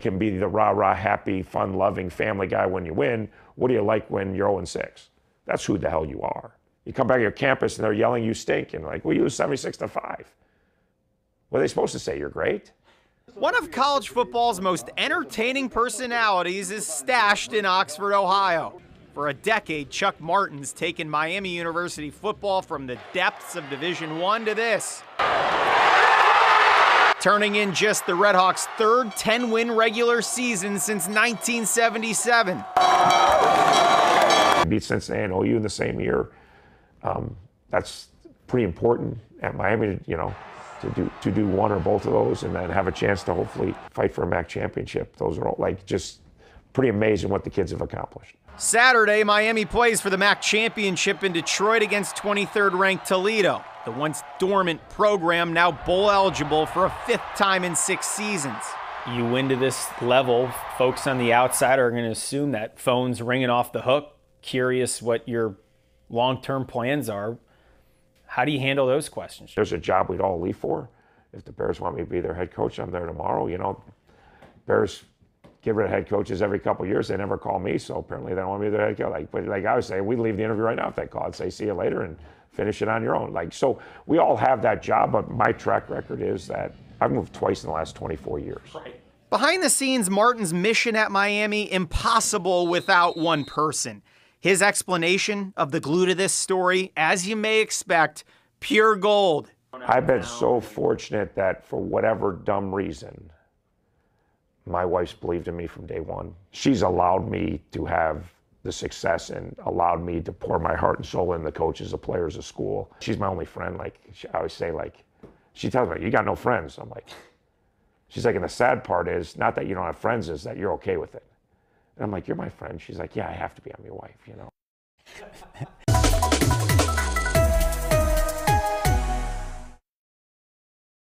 Can be the rah rah, happy, fun loving family guy when you win. What do you like when you're 0 6? That's who the hell you are. You come back to your campus and they're yelling you stink and like, well, you was 76 to 5. What are they supposed to say? You're great? One of college football's most entertaining personalities is stashed in Oxford, Ohio. For a decade, Chuck Martin's taken Miami University football from the depths of Division One to this. Turning in just the Redhawks' third 10-win regular season since 1977. Beat Cincinnati and OU in the same year. Um, that's pretty important at Miami, you know, to do to do one or both of those, and then have a chance to hopefully fight for a MAC championship. Those are all like just pretty amazing what the kids have accomplished. Saturday, Miami plays for the MAC championship in Detroit against 23rd ranked Toledo. The once dormant program now bowl eligible for a fifth time in six seasons. You win to this level, folks on the outside are going to assume that phone's ringing off the hook. Curious what your long term plans are. How do you handle those questions? There's a job we'd all leave for. If the Bears want me to be their head coach, I'm there tomorrow. You know, Bears get rid of head coaches every couple years. They never call me, so apparently they don't want me to be their head coach. Like, but like I was saying, we leave the interview right now if they call and say, see you later and finish it on your own. Like, so we all have that job, but my track record is that I've moved twice in the last 24 years. Right. Behind the scenes, Martin's mission at Miami impossible without one person. His explanation of the glue to this story, as you may expect, pure gold. I've been so fortunate that for whatever dumb reason, my wife's believed in me from day one. She's allowed me to have the success and allowed me to pour my heart and soul in the coaches, the players, the school. She's my only friend. Like I always say, like she tells me, "You got no friends." I'm like, she's like, and the sad part is not that you don't have friends, is that you're okay with it. And I'm like, you're my friend. She's like, yeah, I have to be. I'm your wife, you know.